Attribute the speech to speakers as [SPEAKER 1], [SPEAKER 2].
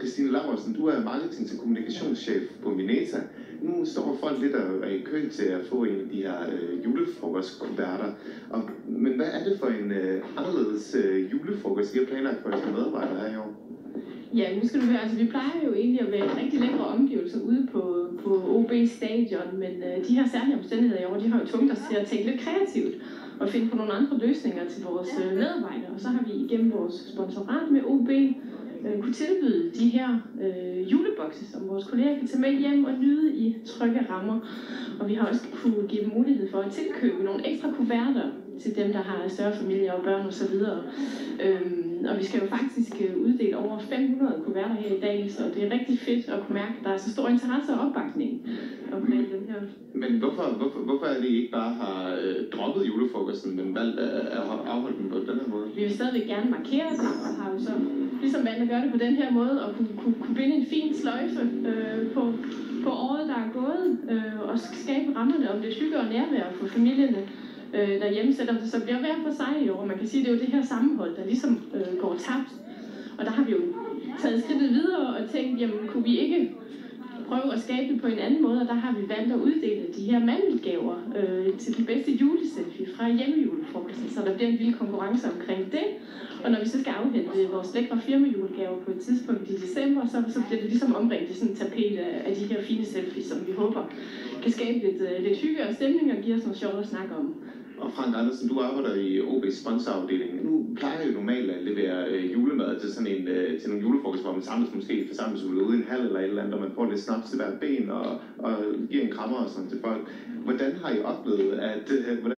[SPEAKER 1] Christine Laversen, du er marketing- og kommunikationschef på Mineta. Nu står folk lidt og er i kø til at få en af de her øh, julefrokostkuverter. Og, men hvad er det for en øh, anderledes øh, julefrokost, I har planlagt for jeres medarbejdere her i år?
[SPEAKER 2] Ja, nu skal du høre, altså vi plejer jo egentlig at være rigtig lækre omgivelser ude på, på OB stadion, men øh, de her særlige omstændigheder i år, de har jo tvunget os til at tænke lidt kreativt og finde på nogle andre løsninger til vores øh, medarbejdere. Og så har vi igennem vores sponsorat med OB øh, kunne tilbyde de her øh, julebokse, som vores kolleger kan tage med hjem og nyde i trygge rammer. Og vi har også kunne give mulighed for at tilkøbe nogle ekstra kuverter til dem, der har større familier og børn osv. Øhm, og vi skal jo faktisk øh, uddele over 500 kuverter her i dag, så det er rigtig fedt at kunne mærke, at der er så stor interesse og opbakning omkring den her.
[SPEAKER 1] Men hvorfor, hvorfor, hvorfor er det, ikke bare har øh, droppet julefrokosten, men valgt at afholde den på den her måde?
[SPEAKER 2] Vi vil stadigvæk gerne markere det, og har jo så ligesom valgt at gøre det på den her måde, og kunne, kunne, kunne binde en fin sløjfe øh, på, på året, der er gået, øh, og skabe rammerne om det hygge og nærvær for familierne øh, derhjemme, selvom det så bliver hver for sig i år. Man kan sige, at det er jo det her sammenhold, der ligesom øh, går tabt. Og der har vi jo taget skridtet videre og tænkt, jamen kunne vi ikke prøve at skabe det på en anden måde, og der har vi valgt at uddele de her mandelgaver øh, til den bedste juleselfie fra hjemmejulefrokosten, så der bliver en lille konkurrence omkring det. Og når vi så skal afhente vores lækre firmajulegaver på et tidspunkt i december, så, så bliver det ligesom omringet i sådan en tapet af, af de her fine selfies, som vi håber kan skabe lidt, uh, lidt hygge og stemning og give os noget sjovt at snakke om.
[SPEAKER 1] Og Frank Andersen, du arbejder i OB's sponsorafdeling. Nu plejer jo normalt at levere øh, julemad til sådan en, øh, til nogle julefrokost, hvor man samles måske forsamles ude i en hal eller et eller andet, og man får lidt snaps til hvert ben og, og giver en krammer og sådan til folk. Hvordan har I oplevet, at, øh, hvordan